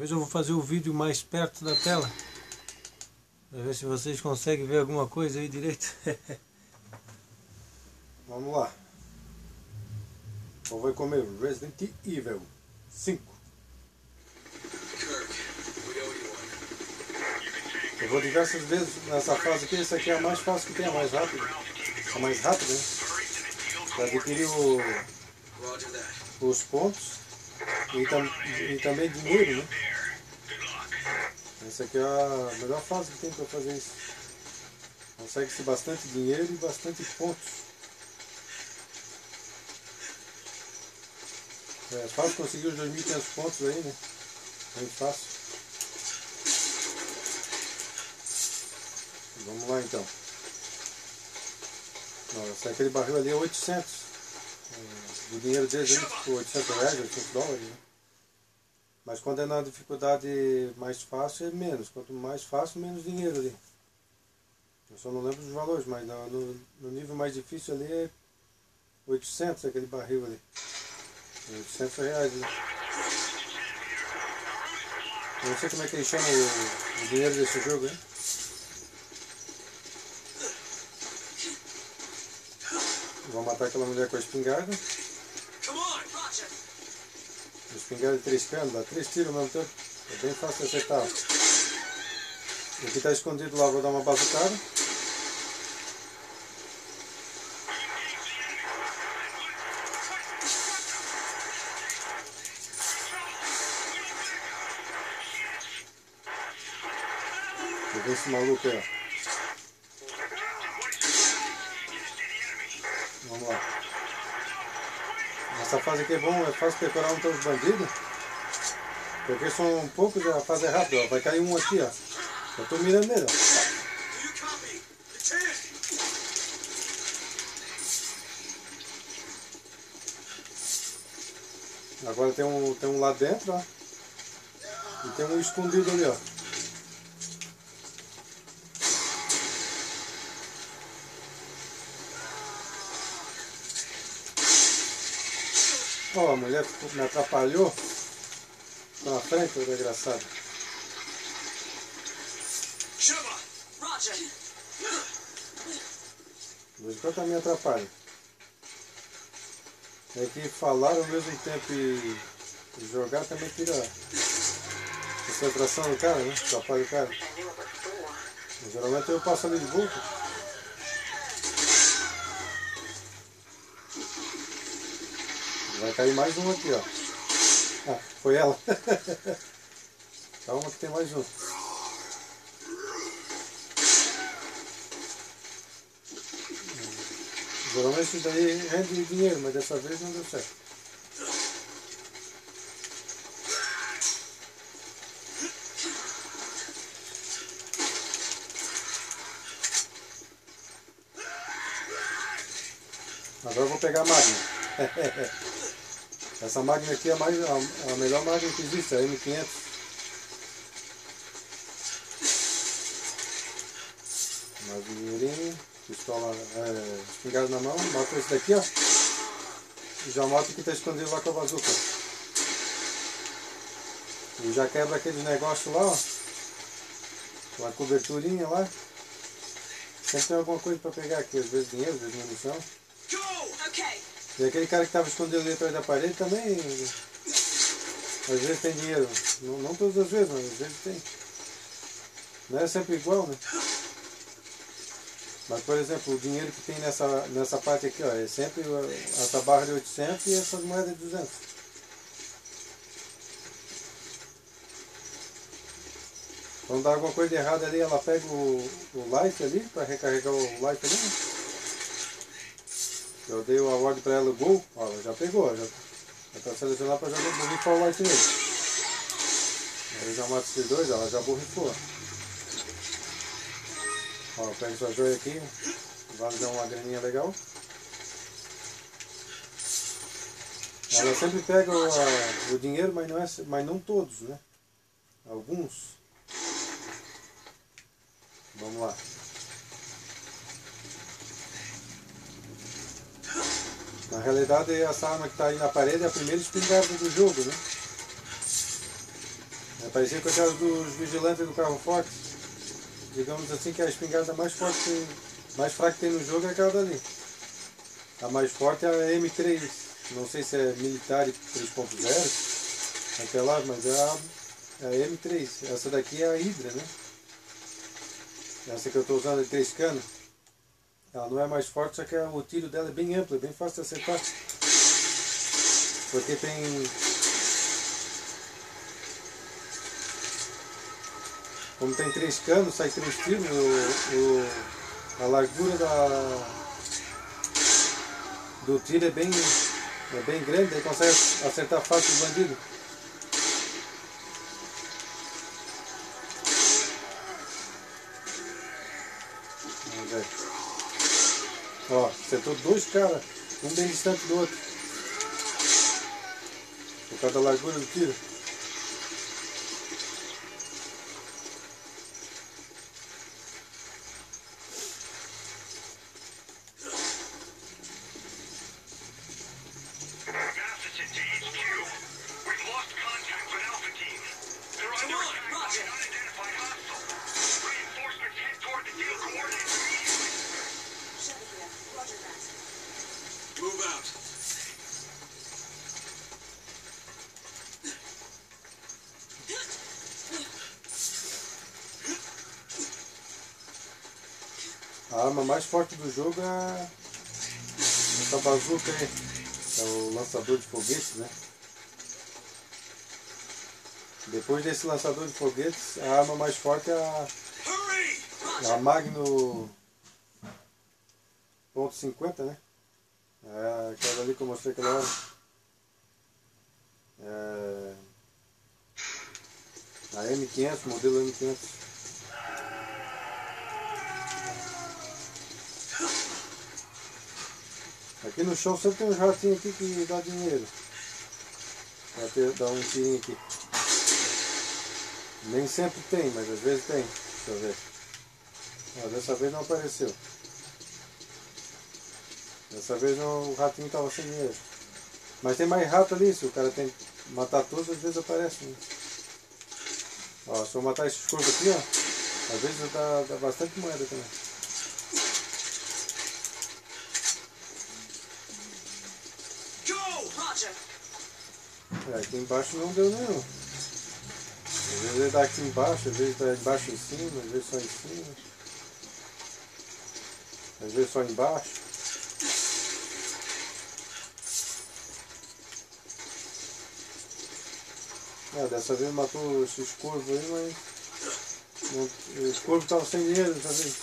Talvez eu vou fazer o vídeo mais perto da tela. Pra ver se vocês conseguem ver alguma coisa aí direito. Vamos lá. Então vai comer Resident Evil 5. Eu vou diversas vezes nessa fase aqui, essa aqui é a mais fácil que tem, a mais rápida. A mais rápida, né? Para adquirir o, os pontos e, tam, e também dinheiro, né? Essa aqui é a melhor fase que tem para fazer isso. Consegue-se bastante dinheiro e bastante pontos. É fácil conseguir os 2.500 pontos aí, né? Muito fácil. Vamos lá então. Nossa, aquele barril ali é 800. É, o dinheiro deles ficou 800 reais, 800 dólares. Né? Mas quando é na dificuldade mais fácil é menos. Quanto mais fácil, menos dinheiro ali. Eu só não lembro dos valores, mas no, no nível mais difícil ali é 800 aquele barril ali. 800 reais. Né? Eu não sei como é que eles chamam o, o dinheiro desse jogo, hein? Vou matar aquela mulher com a espingarda. Espingarda de três canos, dá três tiros ao mesmo tempo. É bem fácil acertar. O que está escondido lá vou dar uma bazucada. Ver esse maluco aí, ó. Vamos lá. Essa fase aqui é bom, é fácil decorar um os bandidos. Porque são poucos, a fase é rápida, ó. Vai cair um aqui, ó. Eu tô mirando nele, ó. Agora tem um, tem um lá dentro, ó. E tem um escondido ali, ó. Ó, oh, a mulher me atrapalhou. Na frente, o desgraçado. Chama! Roger! Em quando me atrapalha. É que falar ao mesmo tempo e jogar também tira a concentração do cara, né? Atrapalha o cara. Geralmente eu passo ali de volta. Vai cair mais um aqui, ó. Ah, foi ela. Calma que tem mais um. Geralmente isso daí rende dinheiro, mas dessa vez não deu certo. Agora eu vou pegar a máquina. Essa máquina aqui é a, mais, a, a melhor máquina que existe, a M500. Mais dinheirinho, pistola, é, espingarda na mão, mato esse daqui, ó. E já mato o que está escondido lá com a bazuca. E já quebra aquele negócio lá, ó. Uma coberturinha lá. Sempre tem alguma coisa para pegar aqui, às vezes dinheiro, às vezes munição. E aquele cara que estava escondido ali atrás da parede também, às vezes tem dinheiro. Não, não todas as vezes, mas às vezes tem. Não é sempre igual, né? Mas, por exemplo, o dinheiro que tem nessa, nessa parte aqui, ó, é sempre essa barra de 800 e essas moedas de 200. Quando dá alguma coisa errada ali, ela pega o, o light ali, para recarregar o light ali, né? Eu dei a ordem para ela, o gol, ó, ela já pegou, já está selecionada para jogar borrifar o white nele. Aí já mata esses dois, ela já borrifou. Ó, pega essa joia aqui, vai dar uma graninha legal. Ela sempre pega o, a, o dinheiro, mas não, é, mas não todos, né? Alguns. Vamos lá. Na realidade, essa arma que está aí na parede é a primeira espingarda do jogo, né? É parecia com aquelas dos vigilantes do carro forte. Digamos assim que a espingarda mais forte, mais fraca que tem no jogo é aquela dali. A mais forte é a M3. Não sei se é militar 3.0, aquela, mas é a, é a M3. Essa daqui é a Hydra, né? Essa que eu estou usando de 3 canos. Ela não é mais forte, só que o tiro dela é bem amplo, é bem fácil de acertar. Porque tem Como tem três canos, sai três tiros, o, o, a largura da, do tiro é bem, é bem grande, aí consegue acertar fácil o bandido. Vamos ver. Ó, acertou dois caras, um bem distante do outro. Por causa da largura do tiro. A arma mais forte do jogo é essa bazuca aí. É o lançador de foguetes, né? Depois desse lançador de foguetes, a arma mais forte é a, é a Magno ponto .50, né? É aquela ali que eu mostrei aquela hora. É, a M500, modelo M500. Aqui no chão sempre tem um ratinho aqui que dá dinheiro. Pra ter, dar um tirinho aqui. Nem sempre tem, mas às vezes tem. Deixa eu ver. Ó, dessa vez não apareceu. Dessa vez o ratinho estava sem dinheiro. Mas tem mais rato ali, se o cara tem que matar todos, às vezes aparece. Né? Ó, se eu matar esses corvos aqui, ó, às vezes dá, dá bastante moeda também. É, aqui embaixo não deu nenhum. Às vezes ele dá aqui embaixo, às vezes dá embaixo em cima, às vezes só em cima. Às vezes só embaixo. É, dessa vez matou esses corvos aí, mas os corvos estavam sem dinheiro dessa vez.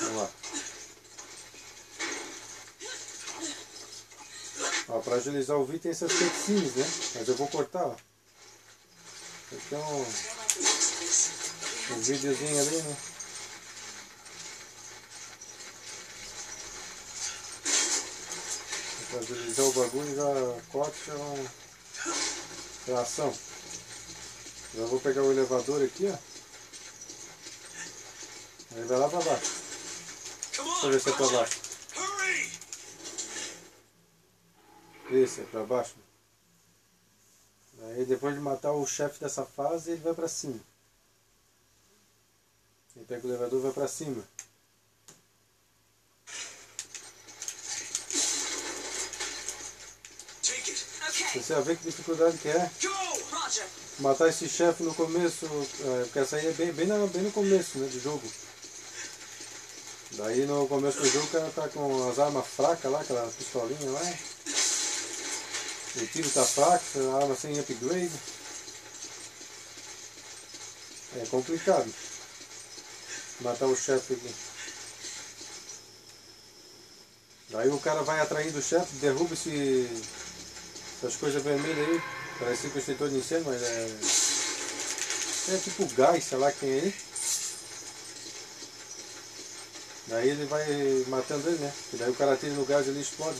Vamos lá. Para agilizar o vídeo tem essas cutscenes, né? Mas eu vou cortar. Ó. Aqui é um, um videozinho ali, né? Para agilizar o bagulho já corte é uma reação. Já vou pegar o elevador aqui, ó. Ele vai lá para baixo. Deixa eu ver se é para baixo. Esse é para baixo. Aí depois de matar o chefe dessa fase, ele vai para cima. Ele pega o elevador e vai para cima. Você vai ver que dificuldade que é. Matar esse chefe no começo, é, porque essa aí é bem, bem, no, bem no começo né, do jogo. Daí no começo do jogo o cara tá com as armas fracas lá, aquela pistolinha lá. O tiro está fraco, a arma sem upgrade. É complicado. Matar o chefe aqui. Daí o cara vai atraindo o chefe, derruba esse, essas coisas vermelhas aí. Parece que extintor de incêndio, mas é. É tipo gás, sei lá quem é aí. Daí ele vai matando ele, né? E daí o cara tira no gás e ele explode.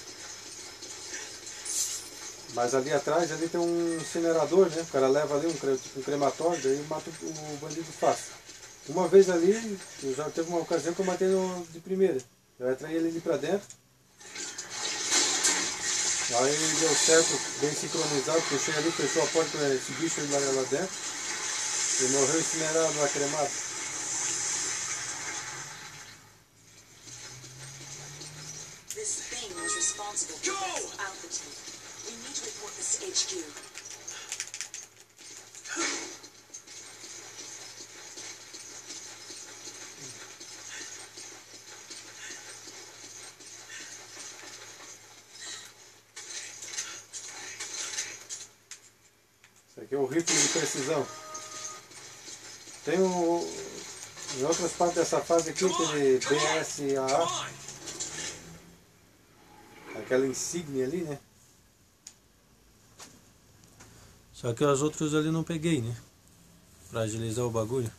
Mas ali atrás ali tem um incinerador, né? O cara leva ali um, tipo um crematório, daí mata o bandido fácil. Uma vez ali, eu já teve uma ocasião que eu matei no, de primeira. Eu atraí ele ali pra dentro. Aí deu certo, bem sincronizado, puxei ali, fechou a porta, esse bicho lá, lá dentro. E morreu incinerado lá, cremado. This thing was responsible for HQ. Isso aqui é o rifle de precisão. Tem o. Em outras partes dessa fase aqui, aquele BSAA. Aquela insígnia ali, né? Só que as outras ali não peguei, né? Pra agilizar o bagulho.